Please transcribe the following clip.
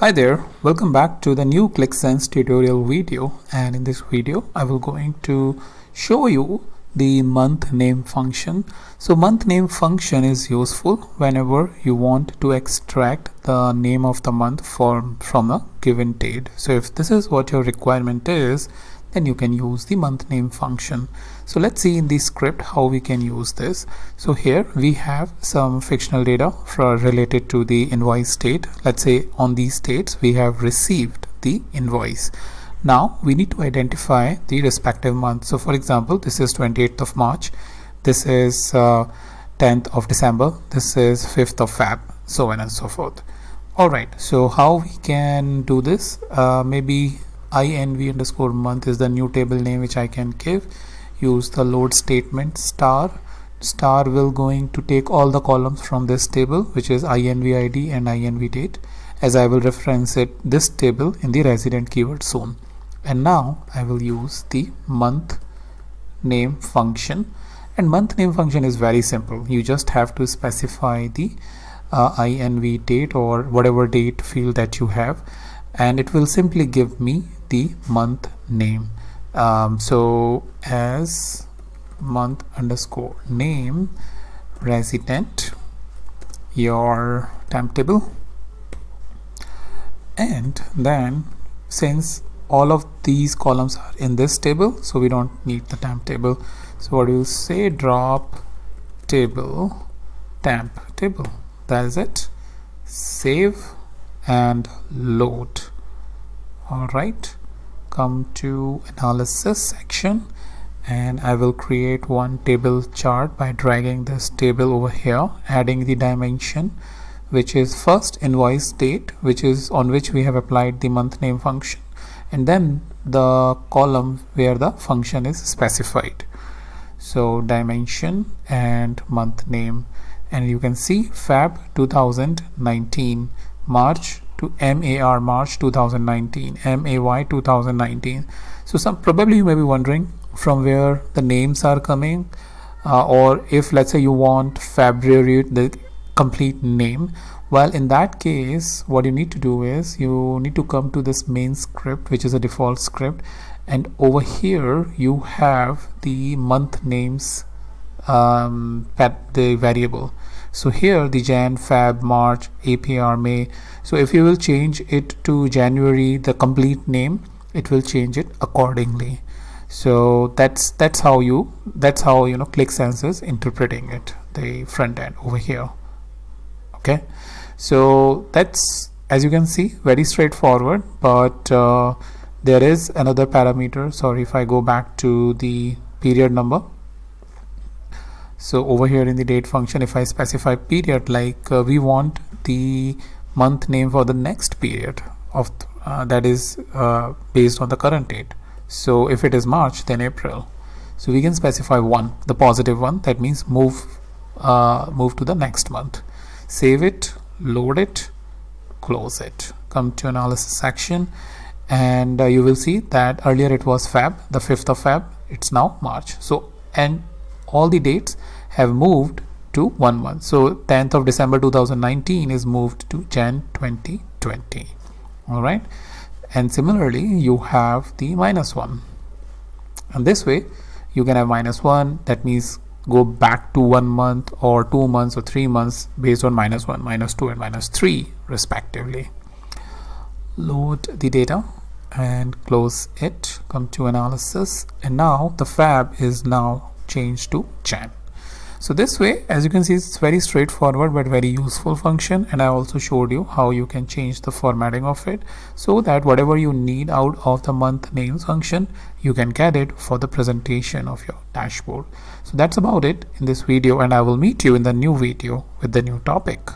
Hi there, welcome back to the new Qlik Sense tutorial video and in this video I will going to show you the month name function. So month name function is useful whenever you want to extract the name of the month from, from a given date. So if this is what your requirement is then you can use the month name function. So let's see in the script how we can use this. So here we have some fictional data for related to the invoice date let's say on these dates we have received the invoice. Now we need to identify the respective month so for example this is 28th of March this is uh, 10th of December this is 5th of Feb so on and so forth. Alright so how we can do this? Uh, maybe inv underscore month is the new table name which I can give. Use the load statement star. Star will going to take all the columns from this table which is inv id and inv date as I will reference it this table in the resident keyword soon and now I will use the month name function. And month name function is very simple. You just have to specify the uh, inv date or whatever date field that you have and it will simply give me the month name. Um, so as month underscore name resident your temp table and then since all of these columns are in this table so we don't need the temp table so what we'll say drop table temp table. That is it. Save and load. All right come to analysis section and I will create one table chart by dragging this table over here adding the dimension which is first invoice date which is on which we have applied the month name function and then the column where the function is specified. So dimension and month name. And you can see fab 2019 march to MAR March 2019 MAY 2019 so some probably you may be wondering from where the names are coming uh, or if let's say you want February the complete name. Well in that case what you need to do is you need to come to this main script which is a default script and over here you have the month names um, the variable so here the Jan, Feb, March, APR, May. So if you will change it to January the complete name it will change it accordingly. So that's that's how you that's how you know Qlik Sense is interpreting it the front end over here. Okay? So that's as you can see very straightforward but uh, there is another parameter. Sorry if I go back to the period number so over here in the date function if I specify period like uh, we want the month name for the next period of uh, that is uh, based on the current date. So if it is March then April. So we can specify one the positive one. That means move uh, move to the next month. Save it load it close it. Come to analysis section and uh, you will see that earlier it was Feb the 5th of Feb. It's now March. So and all the dates have moved to one month. So 10th of December 2019 is moved to Jan 2020 all right? And similarly you have the minus one. And this way you can have minus one. That means go back to one month or two months or three months based on minus one minus two and minus three respectively. Load the data and close it. Come to analysis. And now the fab is now changed to Jan. So this way, as you can see, it's very straightforward but very useful function and I also showed you how you can change the formatting of it so that whatever you need out of the month names function, you can get it for the presentation of your dashboard. So that's about it in this video and I will meet you in the new video with the new topic.